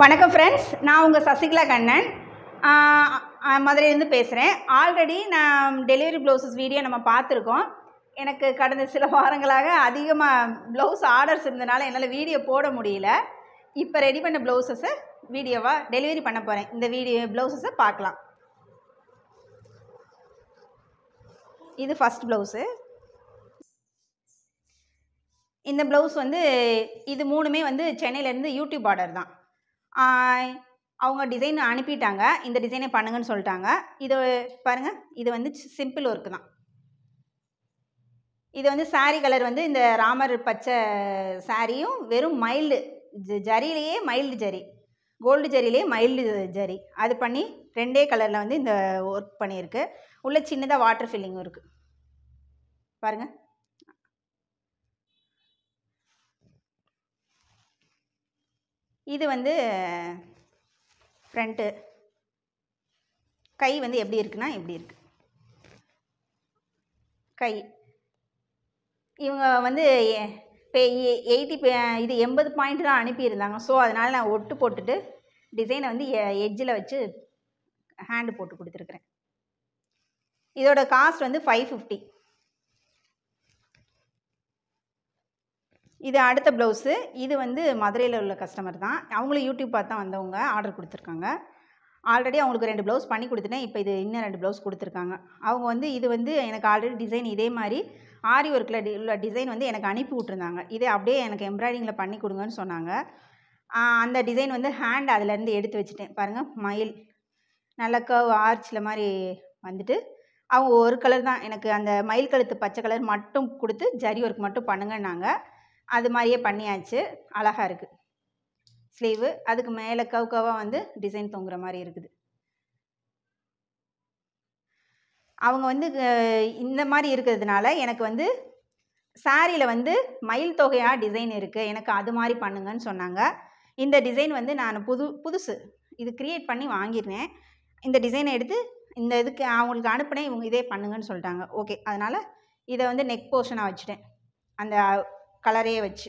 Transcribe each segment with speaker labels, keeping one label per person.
Speaker 1: வணக்கம் ஃப்ரெண்ட்ஸ் நான் உங்கள் சசிகலா கண்ணன். மதுரையிலேருந்து பேசுகிறேன் ஆல்ரெடி நான் டெலிவரி ப்ளவுசஸ் வீடியோ நம்ம பார்த்துருக்கோம். எனக்கு கடந்த சில வாரங்களாக அதிகமாக ப்ளவுஸ் ஆர்டர்ஸ் இருந்தனால என்னால் வீடியோ போட முடியல. இப்போ ரெடி பண்ண ப்ளவுசஸை வீடியோவாக டெலிவரி பண்ண போகிறேன் இந்த வீடியோ ப்ளவுசஸை பார்க்கலாம். இது ஃபஸ்ட் ப்ளவுஸு இந்த ப்ளவுஸ் வந்து இது மூணுமே வந்து சென்னையிலேருந்து யூடியூப் ஆர்டர் தான். அவங்க டிசைன் அனுப்பிட்டாங்க. இந்த டிசைனே பண்ணுங்கன்னு சொல்லிட்டாங்க. இது பாருங்கள் இது வந்து சிம்பிள் ஒர்க்கு தான். இது வந்து சாரீ கலர் வந்து இந்த ராமர் பச்சை சாரியும் வெறும் மைல்டு ஜரியிலேயே மைல்டு ஜரி. கோல்டு ஜரியிலேயே மைல்டு ஜரி. அது பண்ணி ரெண்டே கலரில் வந்து இந்த ஒர்க் பண்ணியிருக்கு. உள்ளே சின்னதாக வாட்டர் ஃபில்லிங்கும் இருக்குது பாருங்கள் இது வந்து ஃப்ரண்ட்டு கை வந்து எப்படி இருக்குன்னா எப்படி இருக்கு. கை. இவங்க வந்து இப்போ எயிட்டி இது எண்பது பாயிண்ட் தான் அனுப்பியிருந்தாங்க. ஸோ அதனால் நான் ஒட்டு போட்டுட்டு டிசைனை வந்து எட்ஜில் வச்சு ஹேண்டு போட்டு கொடுத்துருக்குறேன். இதோட காஸ்ட் வந்து ஃபைவ் ஃபிஃப்டி இது அடுத்த ப்ளவுஸு இது வந்து மதுரையில் உள்ள கஸ்டமர் தான். அவங்களும் யூடியூப் பார்த்து தான் வந்தவங்க ஆர்டர் கொடுத்துருக்காங்க. ஆல்ரெடி அவங்களுக்கு ரெண்டு ப்ளவுஸ் பண்ணி கொடுத்துட்டேன். இப்போ இது இன்னும் ரெண்டு ப்ளவுஸ் கொடுத்துருக்காங்க. அவங்க வந்து இது வந்து எனக்கு ஆல்ரெடி டிசைன் இதே மாதிரி ஆரி ஒர்க்கில் உள்ள டிசைன் வந்து எனக்கு அனுப்பி விட்ருந்தாங்க இதே அப்படியே எனக்கு எம்ப்ராய்டிங்கில் பண்ணி கொடுங்கன்னு சொன்னாங்க. அந்த டிசைன் வந்து ஹேண்ட் அதுலேருந்து எடுத்து வச்சுட்டேன். பாருங்கள் மயில் நல்ல கவ் ஆர்ச்சில் மாதிரி வந்துட்டு அவங்க ஒரு கலர் தான். எனக்கு அந்த மயில் கழுத்து பச்சை கலர் மட்டும் கொடுத்து ஜரி ஒர்க் மட்டும் பண்ணுங்கன்னாங்க. அது மாதிரியே பண்ணியாச்சு. அழகாக இருக்குது ஸ்லீவு அதுக்கு மேலே கவ் கவாக வந்து டிசைன் தொங்குற மாதிரி இருக்குது. அவங்க வந்து இந்த மாதிரி இருக்கிறதுனால எனக்கு வந்து சாரியில் வந்து மயில் தொகையாக டிசைன் இருக்குது எனக்கு அது மாதிரி பண்ணுங்கன்னு சொன்னாங்க. இந்த டிசைன் வந்து நான் புது புதுசு. இது க்ரியேட் பண்ணி வாங்கியிருந்தேன் இந்த டிசைனை எடுத்து இந்த இதுக்கு அவங்களுக்கு அனுப்புனேன். இவங்க இதே பண்ணுங்கன்னு சொல்லிட்டாங்க. ஓகே அதனால் இதை வந்து நெக் போர்ஷனாக வச்சுட்டேன். அந்த கலரே வச்சு.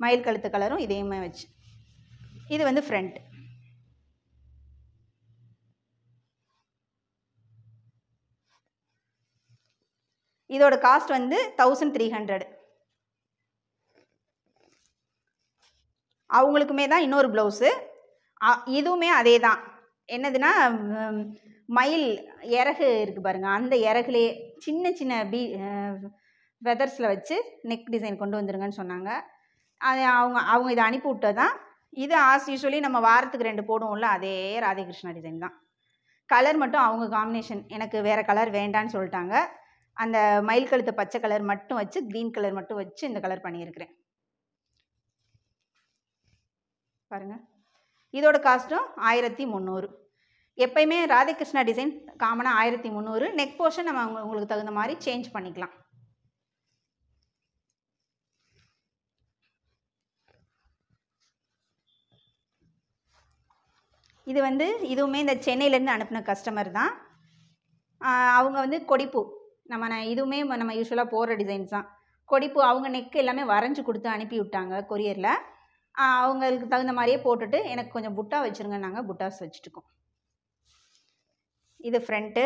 Speaker 1: மயில் கழுத்து கலரும் இதையுமே வச்சு. இது வந்து ஃப்ரண்ட் இதோட காஸ்ட் வந்து தௌசண்ட் த்ரீ ஹண்ட்ரட் அவங்களுக்குமே தான் இன்னொரு ப்ளவுஸு இதுவுமே அதே தான் என்னதுன்னா மயில் இறகு இருக்குது பாருங்கள் அந்த இறகுலே சின்ன சின்ன பீ வெதர்ஸில் வச்சு நெக் டிசைன் கொண்டு வந்துருங்கன்னு சொன்னாங்க. அது அவங்க அவங்க இதை அனுப்பி விட்டது தான் இது ஆஸ் யூஸ்வலி நம்ம வாரத்துக்கு ரெண்டு போடுவோம்ல அதே ராதேகிருஷ்ணா டிசைன் தான். கலர் மட்டும் அவங்க காம்பினேஷன் எனக்கு வேறு கலர் வேண்டான்னு சொல்லிட்டாங்க. அந்த மயில் கழுத்து பச்சை கலர் மட்டும் வச்சு க்ரீன் கலர் மட்டும் வச்சு இந்த கலர் பண்ணியிருக்கிறேன். பாருங்கள் இதோட காஸ்ட்டும் ஆயிரத்தி முந்நூறு. எப்பயுமே ராதாகிருஷ்ணா டிசைன் காமனாக ஆயிரத்தி முந்நூறு. நெக் போர்ஷன் நம்ம உங்களுக்கு தகுந்த மாதிரி சேஞ்ச் பண்ணிக்கலாம். இது வந்து இதுவுமே இந்த சென்னையிலேருந்து அனுப்பின கஸ்டமர் தான். அவங்க வந்து கொடிப்பு. நம்ம நான் இதுவுமே நம்ம யூஸ்வலாக போடுற டிசைன்ஸ் தான். கொடிப்பு அவங்க நெக் எல்லாமே வரைஞ்சி கொடுத்து அனுப்பி விட்டாங்க கொரியரில் அவங்களுக்கு தகுந்த மாதிரியே போட்டுட்டு எனக்கு கொஞ்சம் புட்டா வச்சுருங்க நாங்கள் புட்டாஸ் வச்சுட்டுக்கோம். இது ஃப்ரண்ட்டு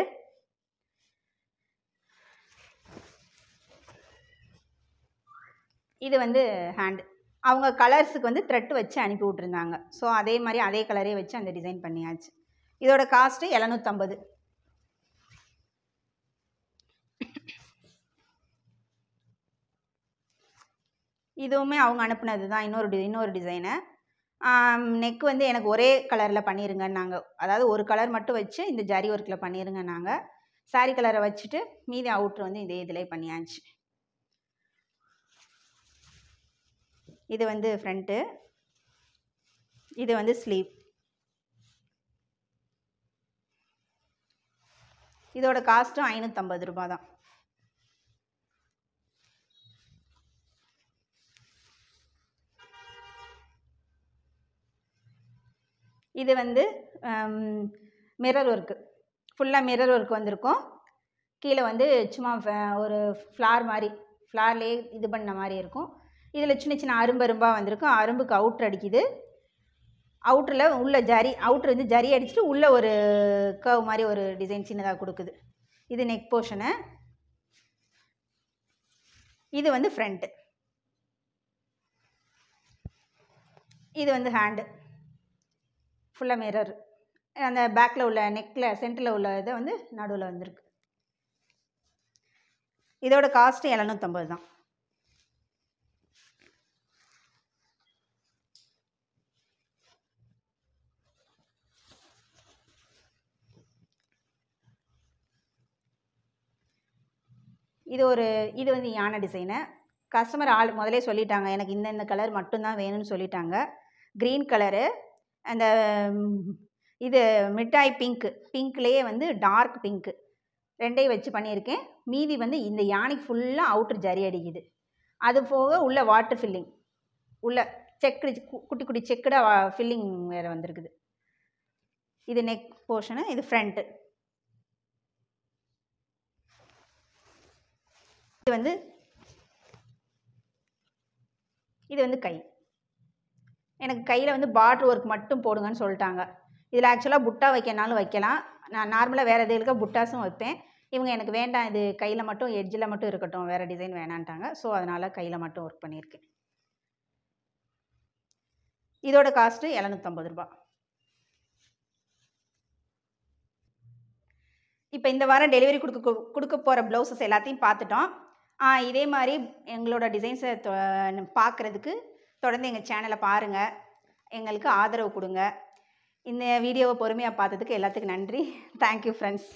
Speaker 1: இது வந்து ஹேண்டு அவங்க கலர்ஸுக்கு வந்து த்ரெட் வச்சு அனுப்பி விட்ருந்தாங்க ஸோ அதே மாதிரி அதே கலரே வச்சு அந்த டிசைன் பண்ணியாச்சு. இதோட காஸ்ட்டு எழுநூற்றம்பது இதுவுமே அவங்க அனுப்புனது தான் இன்னொரு டி இன்னொரு டிசைனு நெக் வந்து எனக்கு ஒரே கலரில் பண்ணிடுங்கன்னாங்க அதாவது ஒரு கலர் மட்டும் வச்சு இந்த ஜரி ஒர்க்கில் பண்ணிடுங்கன்னாங்க saree கலரை வச்சுட்டு மீதி அவுட்ரு வந்து இதே இதிலே பண்ணியாச்சு. இது வந்து ஃப்ரண்ட்டு இது வந்து ஸ்லீவ் இதோட காஸ்ட்டும் ஐநூற்றம்பது ரூபா தான் இது வந்து மிரர் ஒர்க்கு ஃபுல்லாக மிரர் ஒர்க் வந்திருக்கும். கீழே வந்து சும்மா ஒரு ஃப்ளார் மாதிரி ஃப்ளார்லேயே இது பண்ண மாதிரி இருக்கும். இதில் சின்ன சின்ன அரும்பு அரும்பாக வந்திருக்கும் அரும்புக்கு அவுட்ரு அடிக்குது. அவுட்டரில் உள்ள ஜரி அவுட்ரு வந்து ஜரி அடிச்சுட்டு உள்ளே ஒரு கவ் மாதிரி ஒரு டிசைன் சின்னதாக கொடுக்குது. இது நெக் போர்ஷனு இது வந்து ஃப்ரண்ட்டு இது வந்து ஹேண்டு ஃபுல்லாக மிரர் அந்த பேக்கில் உள்ள நெக்கில் சென்டரில் உள்ள இது வந்து நடுவில் வந்திருக்கு. இதோட காஸ்ட்டு எழுநூற்றம்பது தான். இது ஒரு இது வந்து யானை டிசைனு கஸ்டமர் ஆள் முதலே சொல்லிட்டாங்க எனக்கு இந்த இந்த கலர் மட்டும்தான் வேணும்னு சொல்லிட்டாங்க. க்ரீன் கலரு அந்த இது மிட்டாய் பிங்க்கு பிங்க்லேயே வந்து டார்க் பிங்க்கு ரெண்டையும் வச்சு பண்ணியிருக்கேன். மீதி வந்து இந்த யானைக்கு ஃபுல்லாக அவுட்ரு ஜரி அடிக்குது. அது போக உள்ள வாட்டர் ஃபில்லிங் உள்ள செக்குடு கு- குட்டி குட்டி செக்குடாக ஃபில்லிங் வேறு வந்திருக்குது. இது நெக் போர்ஷனு இது ஃப்ரண்ட்டு இது வந்து இது வந்து கை. எனக்கு கையில் வந்து பார்டர் ஒர்க் மட்டும் போடுங்கன்னு சொல்லிட்டாங்க. இதில் ஆக்சுவலாக புட்டா வைக்கனாலும் வைக்கலாம். நான் நார்மலாக வேறு இதுகளுக்கு புட்டாஸும் வைப்பேன். இவங்க எனக்கு வேண்டாம் இது கையில் மட்டும் எட்ஜில் மட்டும் இருக்கட்டும். வேறு டிசைன் வேணான்ட்டாங்க. ஸோ அதனால் கையில் மட்டும் ஒர்க் பண்ணியிருக்கேன் இதோட காஸ்ட்டு எழுநூற்றம்பது ரூபா இப்போ இந்த வாரம் டெலிவரி கொடுக்க கொடுக்க போகிற ப்ளவுசஸ் எல்லாத்தையும் பார்த்துட்டோம். இதே மாதிரி எங்களோட டிசைன்ஸை பார்க்குறதுக்கு தொடர்ந்து எங்கள் சேனலை பாருங்கள் எங்களுக்கு ஆதரவு கொடுங்க. இந்த வீடியோவை பொறுமையாக பார்த்ததுக்கு எல்லாத்துக்கும் நன்றி. Thank you friends